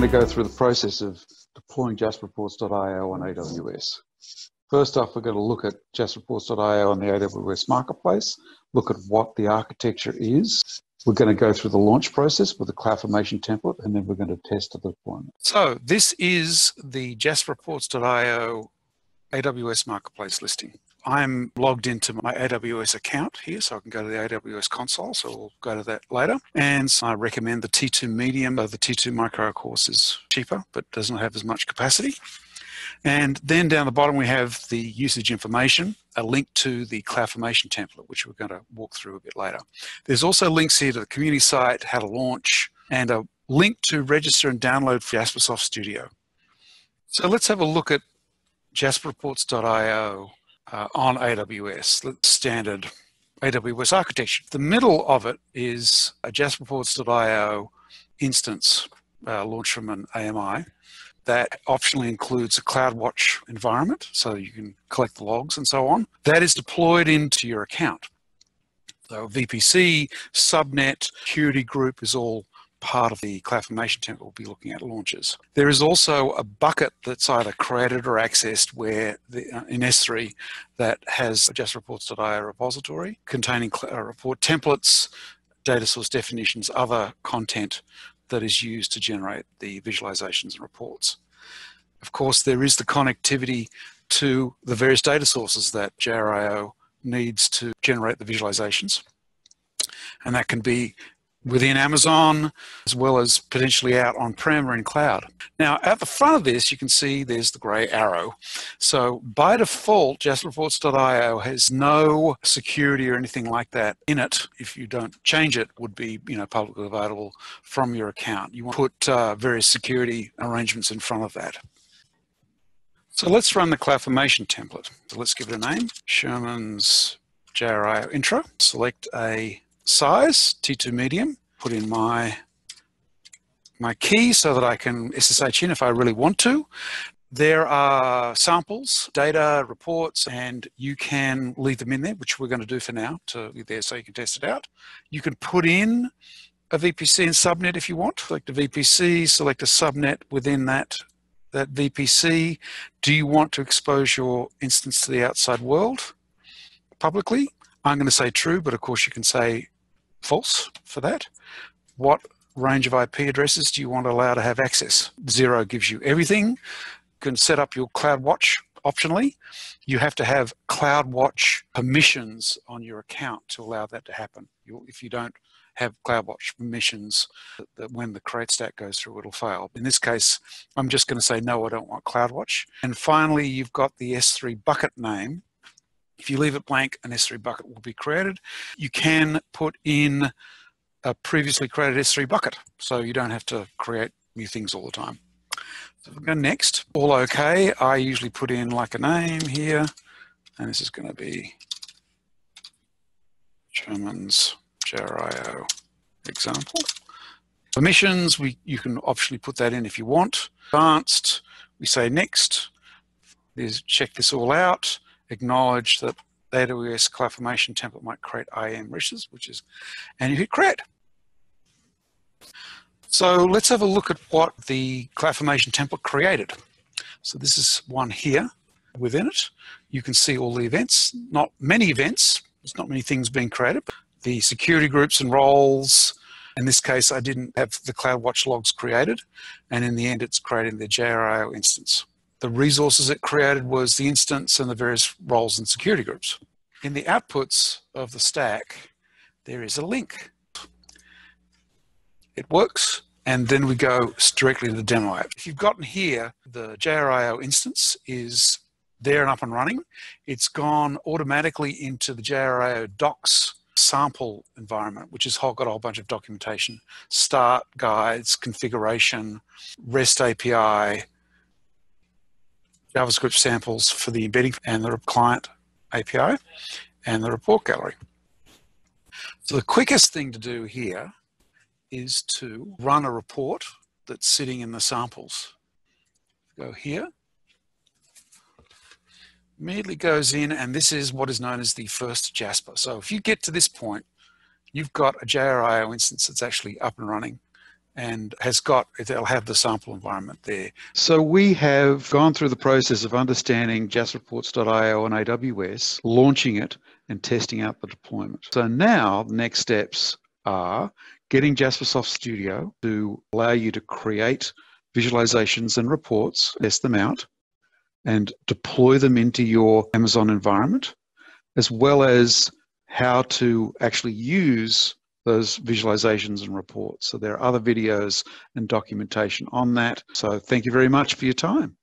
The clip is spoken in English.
going to go through the process of deploying jasperreports.io on AWS. First off, we're going to look at jasperreports.io on the AWS Marketplace, look at what the architecture is. We're going to go through the launch process with the CloudFormation template, and then we're going to test the deployment. So this is the jasperreports.io AWS Marketplace listing. I'm logged into my AWS account here, so I can go to the AWS console, so we'll go to that later. And so I recommend the T2 Medium, the T2 Micro course is cheaper, but doesn't have as much capacity. And then down the bottom, we have the usage information, a link to the CloudFormation template, which we're going to walk through a bit later. There's also links here to the community site, how to launch, and a link to register and download for Jaspersoft Studio. So let's have a look at jasperreports.io uh, on AWS, standard AWS architecture. The middle of it is a jasperreports.io instance uh, launched from an AMI that optionally includes a CloudWatch environment, so you can collect the logs and so on. That is deployed into your account. So VPC, subnet, security group is all part of the CloudFormation template we'll be looking at launches. There is also a bucket that's either created or accessed where the, uh, in S3 that has a jasperreports.io repository containing uh, report templates, data source definitions, other content that is used to generate the visualizations and reports. Of course, there is the connectivity to the various data sources that JRIO needs to generate the visualizations. And that can be within Amazon, as well as potentially out on-prem or in cloud. Now, at the front of this, you can see there's the gray arrow. So by default, jasperreports.io has no security or anything like that in it. If you don't change it, would be you know publicly available from your account. You want to put uh, various security arrangements in front of that. So let's run the CloudFormation template. So let's give it a name, Sherman's JRIO intro. Select a size, T2 medium, put in my, my key so that I can SSH in if I really want to. There are samples, data, reports, and you can leave them in there, which we're going to do for now, to there so you can test it out. You can put in a VPC and subnet if you want. Select a VPC, select a subnet within that, that VPC. Do you want to expose your instance to the outside world publicly? I'm going to say true, but of course you can say false for that. What range of IP addresses do you want to allow to have access? Zero gives you everything. You can set up your CloudWatch optionally. You have to have CloudWatch permissions on your account to allow that to happen. You, if you don't have CloudWatch permissions, that when the create stack goes through, it'll fail. In this case, I'm just going to say, no, I don't want CloudWatch. And finally, you've got the S3 bucket name, if you leave it blank, an S3 bucket will be created. You can put in a previously created S3 bucket, so you don't have to create new things all the time. So we'll go next. All okay. I usually put in like a name here, and this is going to be Sherman's JRIO example. Permissions, we you can optionally put that in if you want. Advanced, we say next. There's check this all out acknowledge that the AWS CloudFormation template might create IAM riches, which is, and you hit create. So let's have a look at what the CloudFormation template created. So this is one here. Within it, you can see all the events, not many events, there's not many things being created, the security groups and roles. In this case, I didn't have the CloudWatch logs created, and in the end, it's creating the JRIO instance. The resources it created was the instance and the various roles and security groups. In the outputs of the stack, there is a link. It works, and then we go directly to the demo app. If you've gotten here, the JRIO instance is there and up and running. It's gone automatically into the JRIO docs sample environment, which has got a whole bunch of documentation, start guides, configuration, REST API, JavaScript samples for the embedding and the client API and the report gallery. So the quickest thing to do here is to run a report that's sitting in the samples. Go here. Immediately goes in and this is what is known as the first Jasper. So if you get to this point, you've got a JRIO instance that's actually up and running and has got, they'll have the sample environment there. So we have gone through the process of understanding jasperreports.io on AWS, launching it and testing out the deployment. So now the next steps are getting Jaspersoft Studio to allow you to create visualizations and reports, test them out, and deploy them into your Amazon environment, as well as how to actually use those visualizations and reports. So there are other videos and documentation on that. So thank you very much for your time.